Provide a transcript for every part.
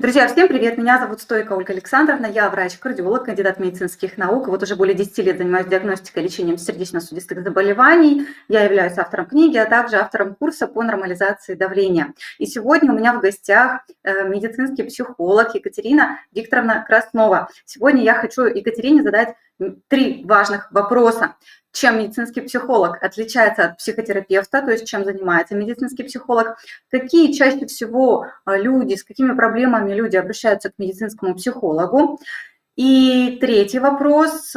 Друзья, всем привет! Меня зовут Стойка Ольга Александровна, я врач-кардиолог, кандидат медицинских наук. Вот уже более 10 лет занимаюсь диагностикой и лечением сердечно-сосудистых заболеваний. Я являюсь автором книги, а также автором курса по нормализации давления. И сегодня у меня в гостях э, медицинский психолог Екатерина Викторовна Краснова. Сегодня я хочу Екатерине задать три важных вопроса чем медицинский психолог отличается от психотерапевта, то есть чем занимается медицинский психолог, какие чаще всего а, люди, с какими проблемами люди обращаются к медицинскому психологу. И третий вопрос,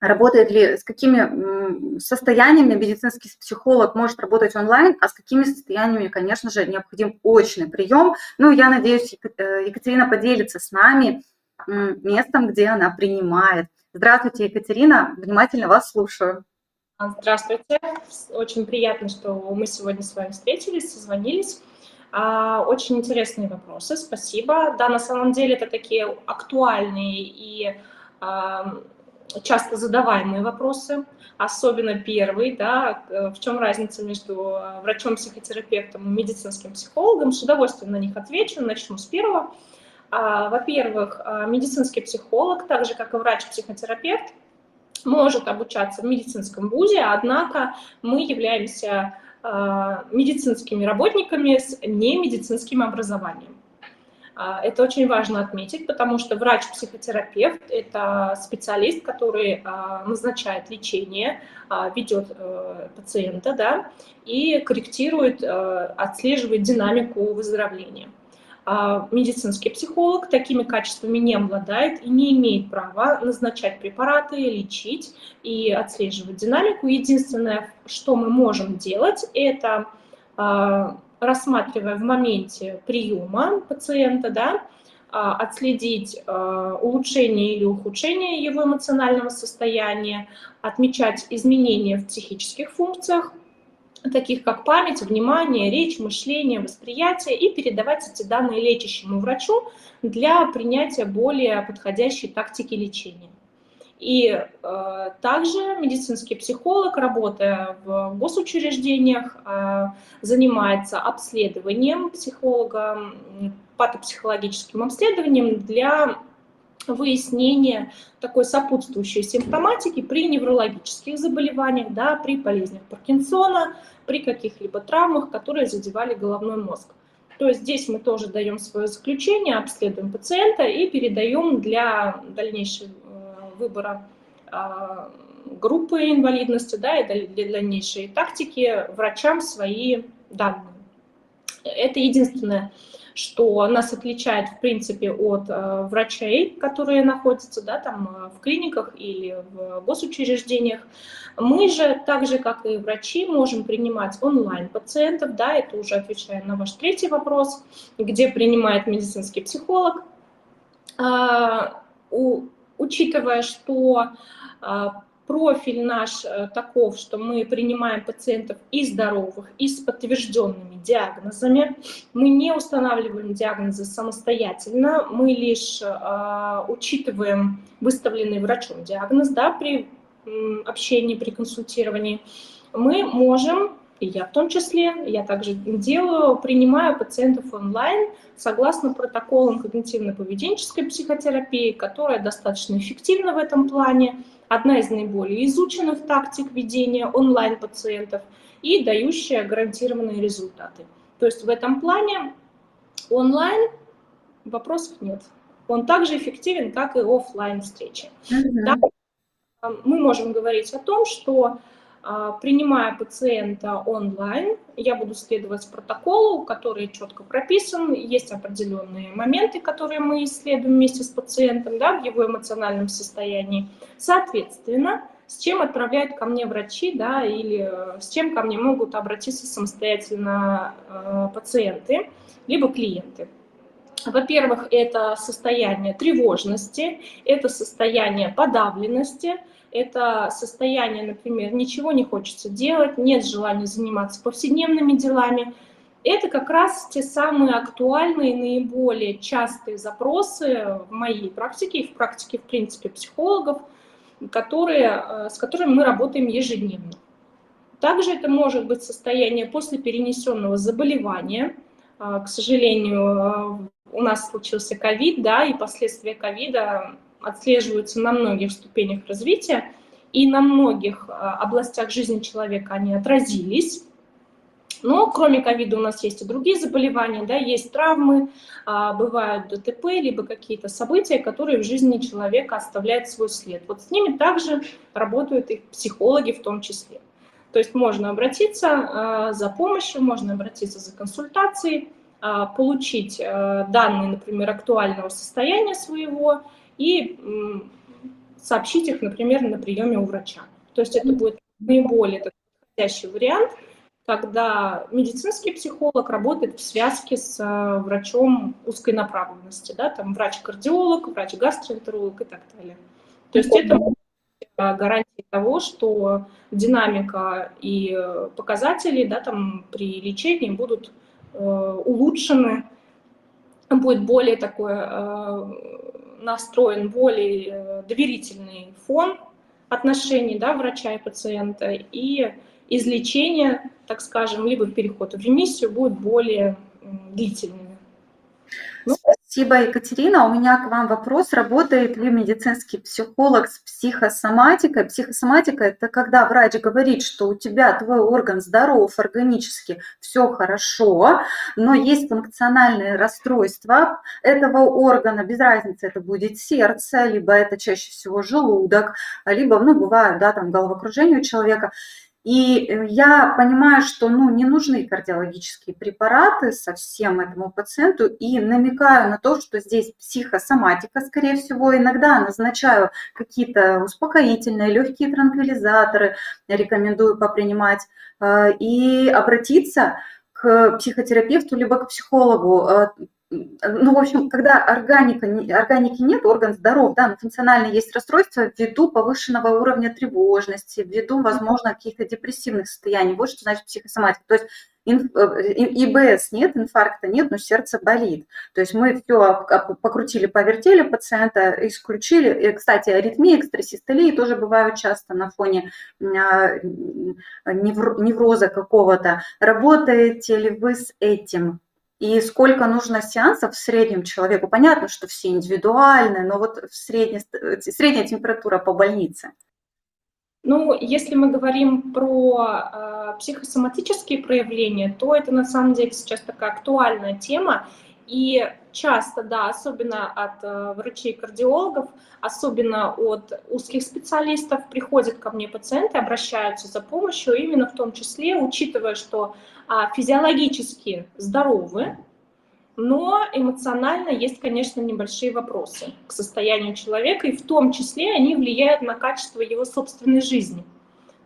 работает ли, с какими состояниями медицинский психолог может работать онлайн, а с какими состояниями, конечно же, необходим очный прием. Ну, я надеюсь, э, Екатерина поделится с нами местом, где она принимает Здравствуйте, Екатерина, внимательно вас слушаю. Здравствуйте, очень приятно, что мы сегодня с вами встретились, созвонились. А, очень интересные вопросы, спасибо. Да, на самом деле это такие актуальные и а, часто задаваемые вопросы, особенно первый, да, в чем разница между врачом-психотерапевтом и медицинским психологом. С удовольствием на них отвечу, начну с первого. А, во-первых, а, медицинский психолог, так же как и врач-психотерапевт, может обучаться в медицинском вузе, однако мы являемся а, медицинскими работниками с немедицинским образованием. Это очень важно отметить, потому что врач-психотерапевт – это специалист, который назначает лечение, ведет э, пациента да, и корректирует, э, отслеживает динамику выздоровления. А, медицинский психолог такими качествами не обладает и не имеет права назначать препараты, лечить и отслеживать динамику. Единственное, что мы можем делать, это а, рассматривая в моменте приема пациента, да, а, отследить улучшение или ухудшение его эмоционального состояния, отмечать изменения в психических функциях, таких как память, внимание, речь, мышление, восприятие, и передавать эти данные лечащему врачу для принятия более подходящей тактики лечения. И э, также медицинский психолог, работая в госучреждениях, э, занимается обследованием психолога, патопсихологическим обследованием для выяснение такой сопутствующей симптоматики при неврологических заболеваниях, да, при болезнях Паркинсона, при каких-либо травмах, которые задевали головной мозг. То есть здесь мы тоже даем свое заключение, обследуем пациента и передаем для дальнейшего э, выбора а, группы инвалидности да, и для дальнейшей тактики врачам свои данные. Это единственное что нас отличает, в принципе, от э, врачей, которые находятся да, там, э, в клиниках или в госучреждениях. Мы же, так же, как и врачи, можем принимать онлайн пациентов, да, это уже отвечая на ваш третий вопрос, где принимает медицинский психолог. А, у, учитывая, что а, профиль наш э, таков, что мы принимаем пациентов и здоровых, и с подтвержденными диагнозами. Мы не устанавливаем диагнозы самостоятельно, мы лишь э, учитываем выставленный врачом диагноз да, при общении, при консультировании. Мы можем и я в том числе, я также делаю, принимаю пациентов онлайн согласно протоколам когнитивно-поведенческой психотерапии, которая достаточно эффективна в этом плане одна из наиболее изученных тактик ведения онлайн-пациентов и дающая гарантированные результаты. То есть в этом плане онлайн вопросов нет. Он также эффективен, как и офлайн встречи. Mm-hmm. Да, мы можем говорить о том, что принимая пациента онлайн, я буду следовать протоколу, который четко прописан. Есть определенные моменты, которые мы исследуем вместе с пациентом да, в его эмоциональном состоянии. Соответственно, с чем отправляют ко мне врачи, да, или э, с чем ко мне могут обратиться самостоятельно э, пациенты, либо клиенты. Во-первых, это состояние тревожности, это состояние подавленности – это состояние, например, ничего не хочется делать, нет желания заниматься повседневными делами. Это как раз те самые актуальные, наиболее частые запросы в моей практике и в практике, в принципе, психологов, которые, э, с которыми мы работаем ежедневно. Также это может быть состояние после перенесенного заболевания. А, к сожалению, у нас случился ковид, да, и последствия ковида отслеживаются на многих ступенях развития, и на многих областях жизни человека они отразились. Но кроме ковида у нас есть и другие заболевания, да, есть травмы, бывают ДТП, либо какие-то события, которые в жизни человека оставляют свой след. Вот с ними также работают и психологи в том числе. То есть можно обратиться за помощью, можно обратиться за консультацией, а, получить э, данные, например, актуального состояния своего и сообщить их, например, на приеме у врача. То есть это будет наиболее подходящий вариант, когда медицинский психолог работает в связке с э, врачом узкой направленности, да, там врач-кардиолог, врач-гастроэнтеролог и так далее. То есть это гарантия того, что динамика и показатели да, там, при лечении будут Э, улучшены, будет более такой э, настроен, более э, доверительный фон отношений да, врача и пациента, и излечение, так скажем, либо переход в ремиссию будет более длительными. Ну, Спасибо, Екатерина. У меня к вам вопрос. Работает ли медицинский психолог с психосоматикой? Психосоматика – это когда врач говорит, что у тебя твой орган здоров органически, все хорошо, но есть функциональные расстройства этого органа, без разницы, это будет сердце, либо это чаще всего желудок, либо, ну, бывает, да, там головокружение у человека – и э, я понимаю, что ну, не нужны кардиологические препараты совсем этому пациенту и намекаю на то, что здесь психосоматика, скорее всего, иногда назначаю какие-то успокоительные, легкие транквилизаторы, рекомендую попринимать, э, и обратиться к психотерапевту либо к психологу. Э, ну, в общем, когда органика, органики нет, орган здоров, да, но функционально есть расстройство ввиду повышенного уровня тревожности, ввиду, возможно, каких-то депрессивных состояний. Вот что значит психосоматика. То есть э, ИБС нет, инфаркта нет, но сердце болит. То есть мы все покрутили, повертели пациента, исключили. И, кстати, аритмии, экстрасистолии тоже бывают часто на фоне а, невроза какого-то. Работаете ли вы с этим? И сколько нужно сеансов в среднем человеку? Понятно, что все индивидуальные, но вот средне, средняя температура по больнице. Ну, если мы говорим про э, психосоматические проявления, то это на самом деле сейчас такая актуальная тема. И часто, да, особенно от э, врачей-кардиологов, особенно от узких специалистов, приходят ко мне пациенты, обращаются за помощью, именно в том числе, учитывая, что а, физиологически здоровы, но эмоционально есть, конечно, небольшие вопросы к состоянию человека, и в том числе они влияют на качество его собственной жизни.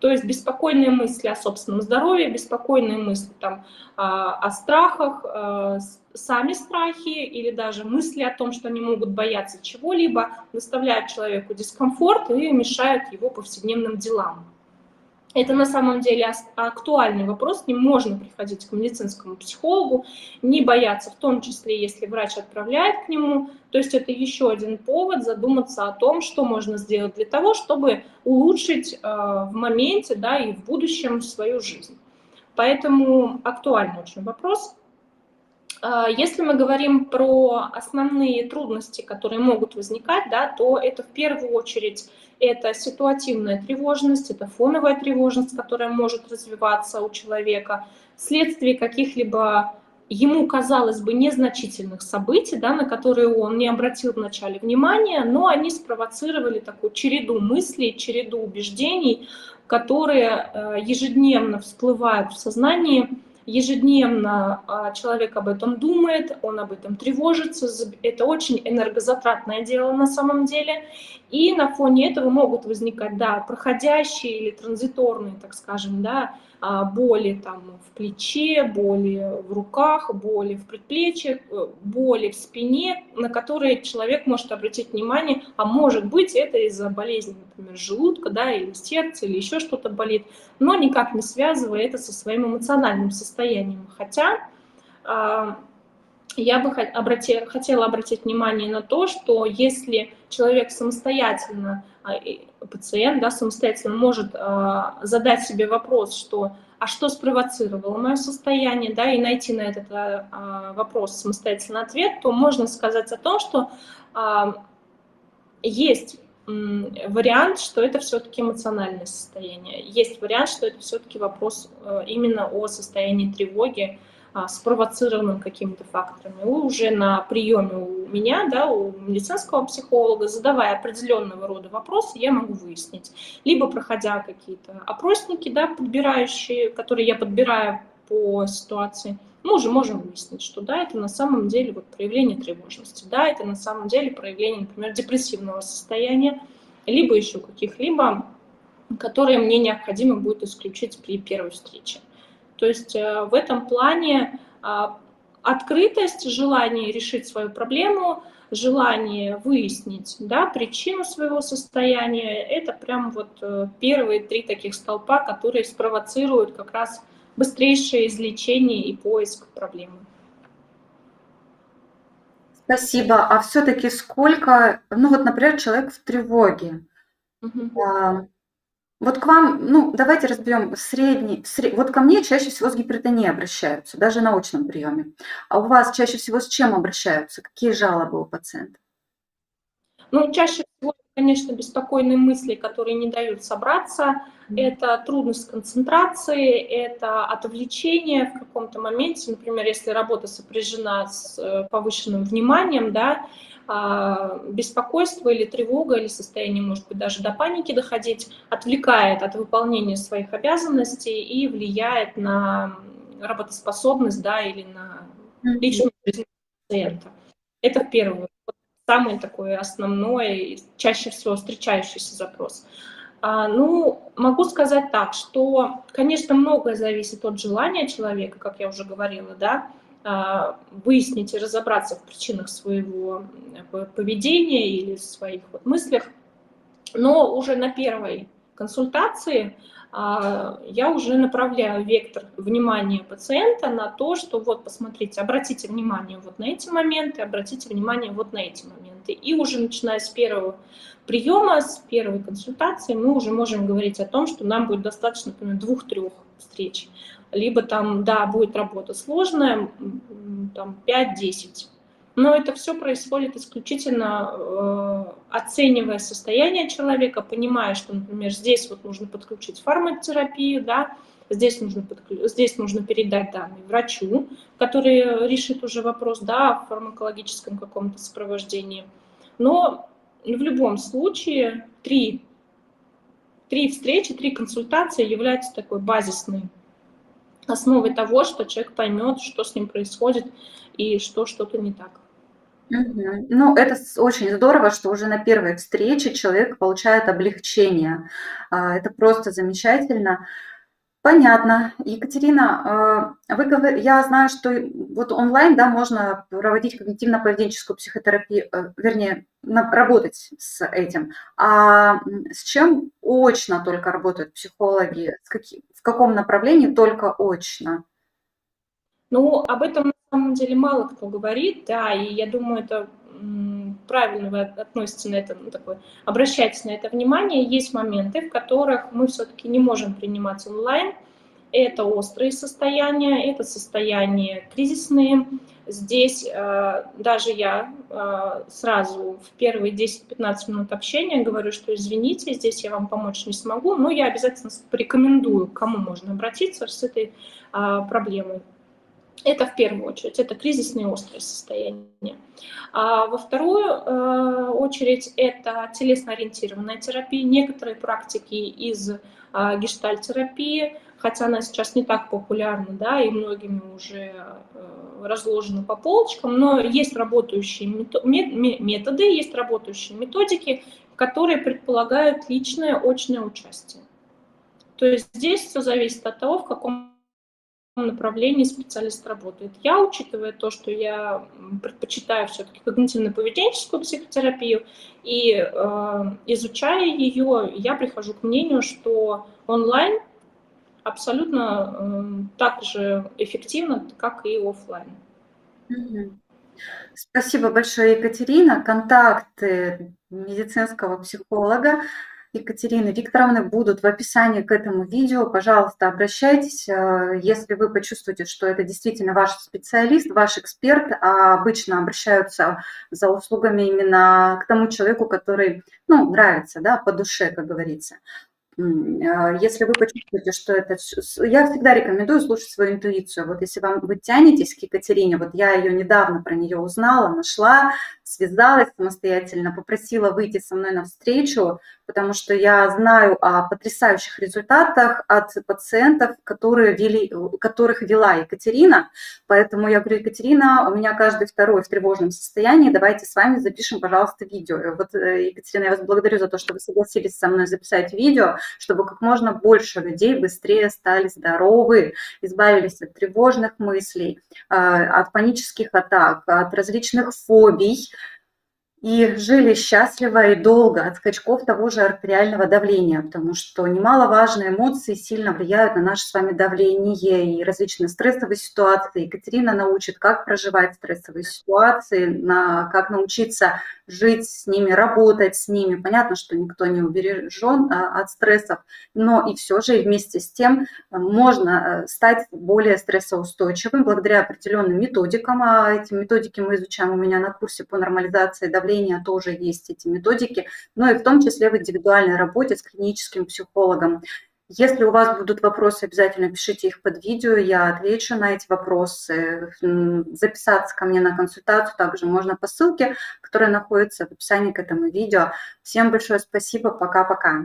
То есть беспокойные мысли о собственном здоровье, беспокойные мысли там, а, о страхах, а, сами страхи или даже мысли о том, что они могут бояться чего-либо, доставляют человеку дискомфорт и мешают его повседневным делам. Это на самом деле актуальный вопрос, не можно приходить к медицинскому психологу, не бояться, в том числе, если врач отправляет к нему. То есть это еще один повод задуматься о том, что можно сделать для того, чтобы улучшить э, в моменте да, и в будущем свою жизнь. Поэтому актуальный очень вопрос. Э, если мы говорим про основные трудности, которые могут возникать, да, то это в первую очередь это ситуативная тревожность, это фоновая тревожность, которая может развиваться у человека вследствие каких-либо ему, казалось бы, незначительных событий, да, на которые он не обратил вначале внимания, но они спровоцировали такую череду мыслей, череду убеждений, которые э, ежедневно всплывают в сознании, ежедневно а, человек об этом думает, он об этом тревожится, это очень энергозатратное дело на самом деле, и на фоне этого могут возникать, да, проходящие или транзиторные, так скажем, да, а, боли там в плече, боли в руках, боли в предплечьях, э, боли в спине, на которые человек может обратить внимание, а может быть это из-за болезни, например, желудка, да, или сердца, или еще что-то болит, но никак не связывая это со своим эмоциональным состоянием. Хотя а, я бы хотела обратить внимание на то, что если человек самостоятельно, а, пациент да, самостоятельно может задать себе вопрос, что а что спровоцировало мое состояние, да, и найти на этот а, вопрос самостоятельно ответ, то можно сказать о том, что а, есть вариант, что это все-таки эмоциональное состояние. Есть вариант, что это все-таки вопрос э, именно о состоянии тревоги, а, спровоцированным какими-то факторами. уже на приеме у меня, да, у медицинского психолога, задавая определенного рода вопросы, я могу выяснить. Либо проходя какие-то опросники, да, подбирающие, которые я подбираю по ситуации, мы уже можем выяснить, что да, это на самом деле вот проявление тревожности, да, это на самом деле проявление, например, депрессивного состояния, либо еще каких-либо, которые мне необходимо будет исключить при первой встрече. То есть э, в этом плане а, открытость, желание решить свою проблему, желание выяснить да, причину своего состояния, это прям вот э, первые три таких столпа, которые спровоцируют как раз быстрейшее излечение и поиск проблемы. Спасибо. А все-таки сколько, ну вот, например, человек в тревоге. Угу. Вот к вам, ну, давайте разберем средний, сред... вот ко мне чаще всего с гипертонией обращаются, даже на очном приеме. А у вас чаще всего с чем обращаются? Какие жалобы у пациента? Ну, чаще всего, конечно, беспокойные мысли, которые не дают собраться, это трудность концентрации, это отвлечение в каком-то моменте, например, если работа сопряжена с э, повышенным вниманием, да, а, беспокойство или тревога, или состояние, может быть, даже до паники доходить, отвлекает от выполнения своих обязанностей и влияет на работоспособность, да, или на личную жизнь пациента. Это в первую самый такой основной, чаще всего встречающийся запрос. А, ну, могу сказать так, что, конечно, многое зависит от желания человека, как я уже говорила, да, а, выяснить и разобраться в причинах своего э, поведения или своих вот мыслях. Но уже на первой консультации я уже направляю вектор внимания пациента на то, что вот посмотрите, обратите внимание вот на эти моменты, обратите внимание вот на эти моменты. И уже начиная с первого приема, с первой консультации, мы уже можем говорить о том, что нам будет достаточно, например, двух-трех встреч либо там, да, будет работа сложная, там 5-10. Но это все происходит исключительно э, оценивая состояние человека, понимая, что, например, здесь вот нужно подключить фармакотерапию, да, здесь нужно, подклю... здесь нужно передать данные врачу, который решит уже вопрос да, о фармакологическом каком-то сопровождении. Но в любом случае три, три встречи, три консультации являются такой базисной основой того, что человек поймет, что с ним происходит и что что-то не так. Ну, это очень здорово, что уже на первой встрече человек получает облегчение. А, это просто замечательно. Понятно. Екатерина, а, вы я знаю, что вот онлайн, да, можно проводить когнитивно-поведенческую психотерапию, э, вернее, работать с этим. А с чем очно только работают психологи? В каком направлении только очно? Ну, об этом самом деле мало кто говорит, да, и я думаю, это правильно вы относитесь на это, ну, такое, обращайтесь на это внимание. Есть моменты, в которых мы все-таки не можем принимать онлайн. Это острые состояния, это состояния кризисные. Здесь э, даже я э, сразу в первые 10-15 минут общения говорю, что извините, здесь я вам помочь не смогу, но я обязательно порекомендую, кому можно обратиться с этой э, проблемой. Это в первую очередь, это кризисные острые состояния. А во вторую э, очередь это телесно-ориентированная терапия. Некоторые практики из э, гештальтерапии, хотя она сейчас не так популярна, да, и многими уже э, разложена по полочкам, но есть работающие методы, есть работающие методики, которые предполагают личное очное участие. То есть здесь все зависит от того, в каком направлении специалист работает. Я, учитывая то, что я предпочитаю все-таки когнитивно-поведенческую психотерапию, и э, изучая ее, я прихожу к мнению, что онлайн абсолютно э, так же эффективно, как и офлайн. Спасибо большое, Екатерина. Контакты медицинского психолога Екатерины Викторовны будут в описании к этому видео. Пожалуйста, обращайтесь, э, если вы почувствуете, что это действительно ваш специалист, ваш эксперт. А обычно обращаются за услугами именно к тому человеку, который ну, нравится, да, по душе, как говорится. А, если вы почувствуете, что это... Я всегда рекомендую слушать свою интуицию. Вот если вам вы тянетесь к Екатерине, вот я ее недавно про нее узнала, нашла, связалась самостоятельно, попросила выйти со мной на встречу, потому что я знаю о потрясающих результатах от пациентов, которые вели, которых вела Екатерина. Поэтому я говорю, Екатерина, у меня каждый второй в тревожном состоянии, давайте с вами запишем, пожалуйста, видео. Вот, э, Екатерина, я вас благодарю за то, что вы согласились со мной записать видео, чтобы как можно больше людей быстрее стали здоровы, избавились от тревожных мыслей, а, от панических атак, от различных фобий, и жили счастливо и долго от скачков того же артериального давления, потому что немаловажные эмоции сильно влияют на наше с вами давление и различные стрессовые ситуации. Екатерина научит, как проживать стрессовые ситуации, на, как научиться жить с ними, работать с ними. Понятно, что никто не убережен а, от стрессов, но и все же вместе с тем э, можно э, стать более стрессоустойчивым благодаря определенным методикам. А эти методики мы изучаем у меня на курсе по нормализации давления, тоже есть эти методики, но и в том числе в индивидуальной работе с клиническим психологом. Если у вас будут вопросы, обязательно пишите их под видео, я отвечу на эти вопросы. Записаться ко мне на консультацию также можно по ссылке, которая находится в описании к этому видео. Всем большое спасибо, пока-пока.